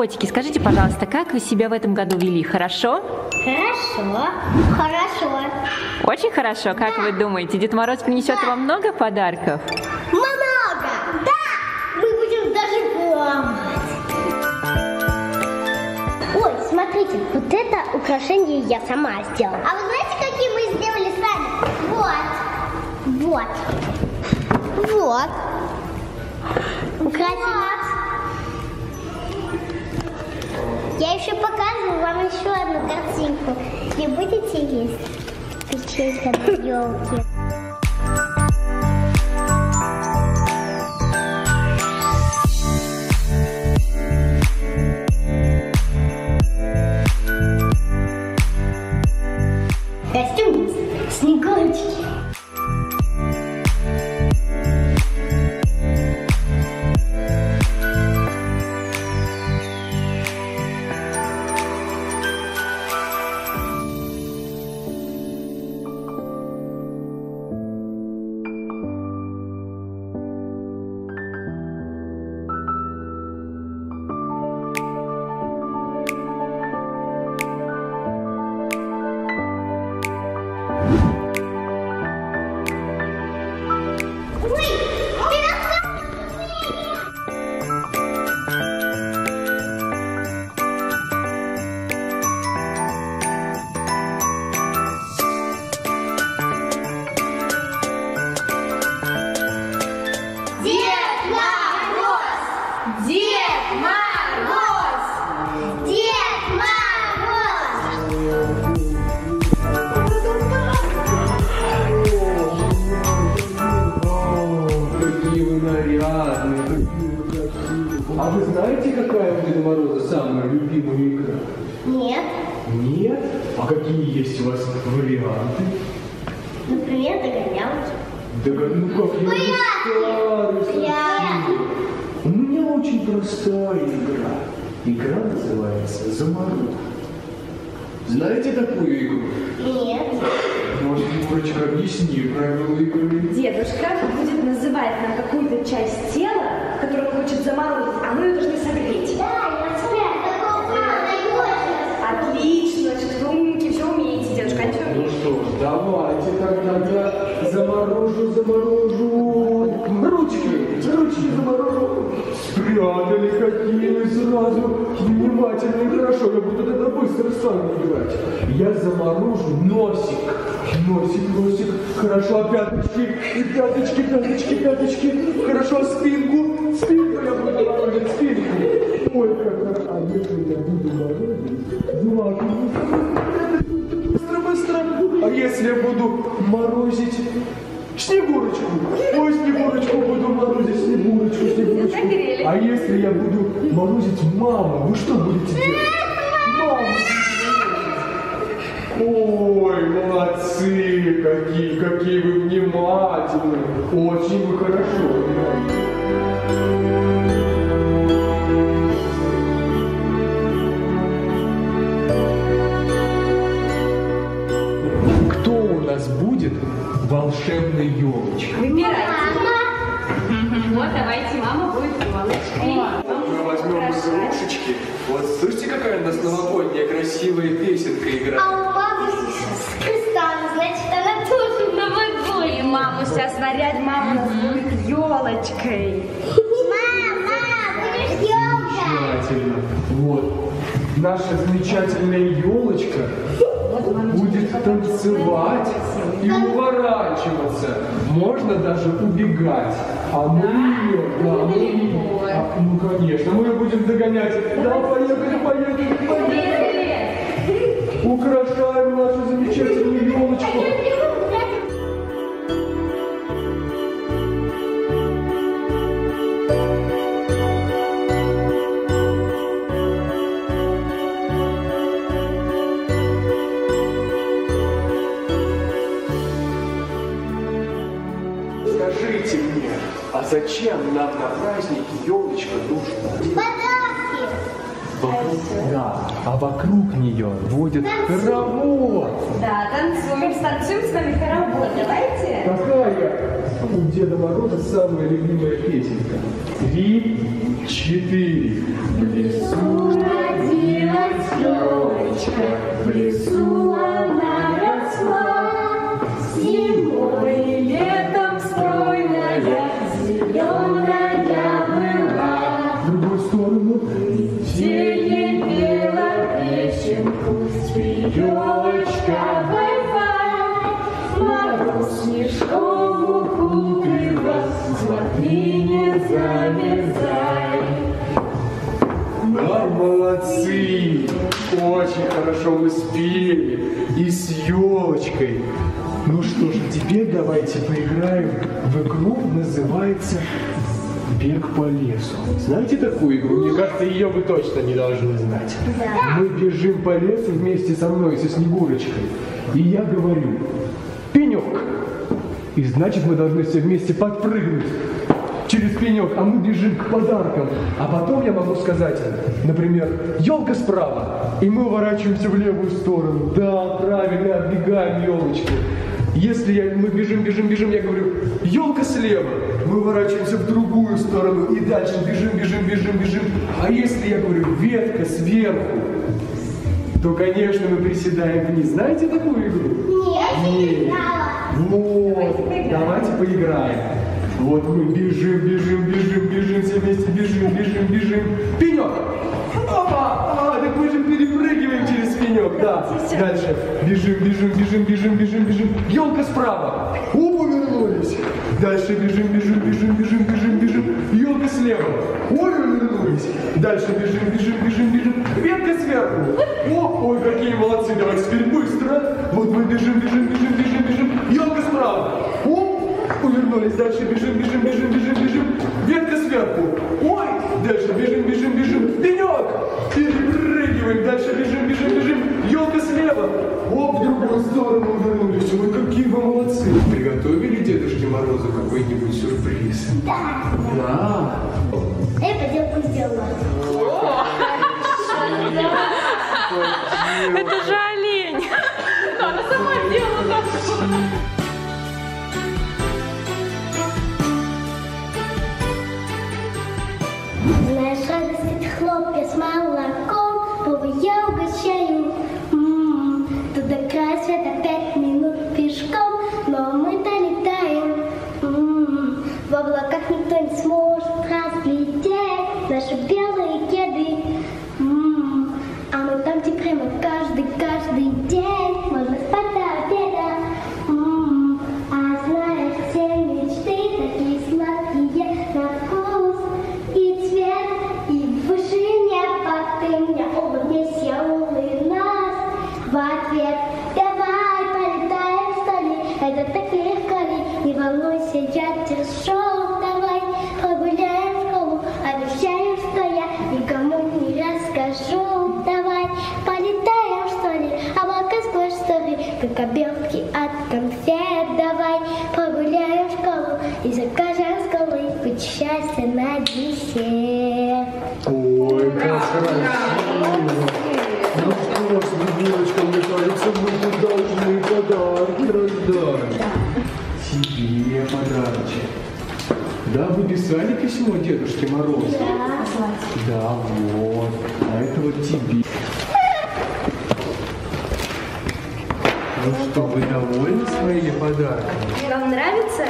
Котики, скажите, пожалуйста, как вы себя в этом году вели? Хорошо? Хорошо. Хорошо. Очень хорошо. Как вы думаете, Дед Мороз принесет вам много подарков? Много. Да. Мы будем даже громать. Ой, смотрите, вот это украшение я сама сделала. А вы знаете, какие мы сделали сами? Вот. Вот. Вот. Украсили. Я еще показываю вам еще одну картинку. Не будете есть печенье до елки? А вы знаете, какая у Деда Мороза самая любимая игра? Нет, Нет? А какие есть у вас варианты? например, догонялки. Как- ну как я совсем. Прятки. Очень простая игра. Игра называется «Заморозка». Знаете такую игру? Нет. Может, Егорочка, объясни правила игры? Дедушка будет называть нам какую-то часть тела, которую он хочет заморозить, а мы ее должны согреть. Да, я смотрю, такого плана Отлично, значит, вы умники, все умеете, дедушка, а Ну что ж, давайте тогда я заморожу, заморожу. Ручки, ручки заморожу. Спрятали какие сразу. Внимательно и хорошо, я буду тогда быстро стану играть. Я заморожу носик. Носик, носик. Хорошо, пяточки, и пяточки, пяточки, пяточки. Хорошо, спинку. Спинку я буду морозить, спинку. Ой, как. А если я буду морозить, злаки, Быстро, быстро. А если я буду морозить Снегурочку? Ой, Снегурочку буду морозить, Снегурочку, Снегурочку. А если я буду морозить маму, вы что будете делать? Маму. Ой, молодцы, какие, какие вы внимательные. Очень вы хорошо играете. Красивая песенка играет? А у мамы с крестом, значит, она тоже И новогодняя. маму сейчас нарядь, мама нас будет елочкой. Мама, будешь елка? Замечательно. Вот. Наша замечательная елочка будет танцевать и уворачиваться. Можно даже убегать. А мы ее, да, мы ее, а, ну конечно, мы ее будем догонять. Да, поехали, поехали, поехали. Украшаем нашу замечательную елочку. Скажите мне, а зачем нам на праздник елочка нужна? вокруг, да, а вокруг нее будет танцуем. хоровод. Да, танцуем, танцуем с вами хоровод, давайте. Какая у Деда Мороза самая любимая песенка? Три, четыре. В лесу родилась елочка, в лесу замерзаем. Ай, молодцы! Очень хорошо вы спели. И с елочкой. Ну что же, теперь давайте поиграем в игру, называется «Бег по лесу». Знаете такую игру? Мне кажется, ее вы точно не должны знать. Мы бежим по лесу вместе со мной, со Снегурочкой. И я говорю «Пенек». И значит, мы должны все вместе подпрыгнуть через пенек, а мы бежим к подаркам. А потом я могу сказать, например, елка справа, и мы уворачиваемся в левую сторону. Да, правильно, оббегаем елочку. Если я, мы бежим, бежим, бежим, я говорю, елка слева, мы уворачиваемся в другую сторону и дальше бежим, бежим, бежим, бежим. А если я говорю, ветка сверху, то, конечно, мы приседаем вниз. Знаете такую игру? Нет, Нет. не знала. Вот, давайте поиграем. Вот мы бежим, бежим, бежим, бежим, все вместе бежим, бежим, бежим. Пенек! Опа! А, так мы же перепрыгиваем через пенек, да. Дальше. Бежим, бежим, бежим, бежим, бежим, бежим. Елка справа. Оба вернулись. Дальше бежим, бежим, бежим, бежим, бежим, бежим. Елка слева. Ой, вернулись. Дальше бежим, бежим, бежим, бежим. Ветка сверху. О, ой, какие молодцы. Давайте теперь быстро. Вот мы бежим, бежим, бежим, бежим, бежим. Елка справа. О, увернулись. Дальше бежим, бежим, бежим, бежим, бежим. Ветка сверху. Ой, дальше бежим, бежим, бежим. Пенек. Перепрыгиваем. Дальше бежим, бежим, бежим. Елка слева. Оп, в другую сторону увернулись. Ой, какие вы молодцы. Приготовили Дедушке Морозу какой-нибудь сюрприз? Да. Да. Я поделку сделала. Это же олень. Знаешь, радость от хлопья с молоком, Вовы я угощаю. М, Туда край света пять Как обертки от конфет, давай прогуляем школу и закажем с колы быть счастья на десерт. Ой, как красиво! Ну что ж, Снегурочка, мне кажется, мы должны подарки раздать. Тебе подарочек. Да, вы писали письмо Дедушке Морозу? Да, вот. А это вот тебе. Ну что, вы довольны своими подарками? Вам нравится?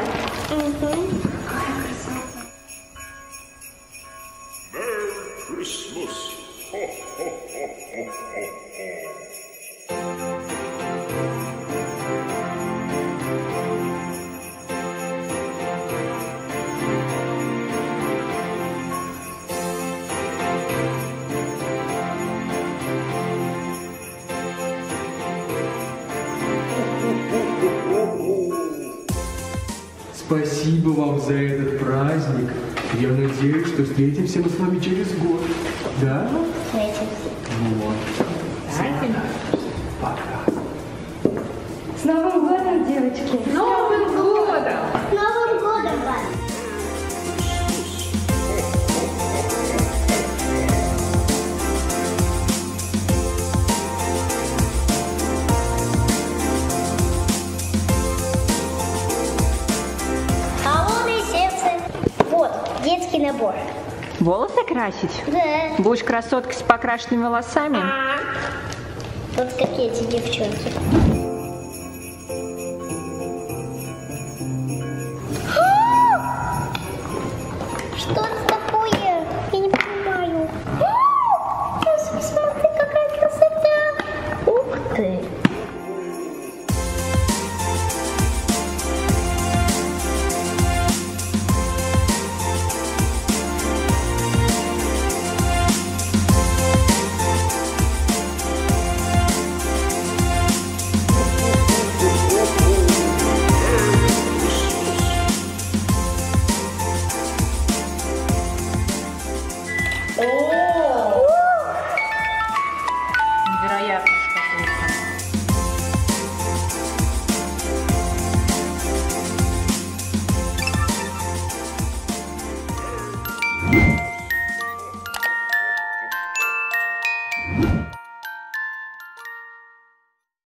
Christmas. Спасибо вам за этот праздник. Я надеюсь, что встретимся мы с вами через год. Да? Вот. Пока. С Новым годом, девочки! Новым годом! Красить? Да. Будешь красоткой с покрашенными волосами? Вот какие эти девчонки.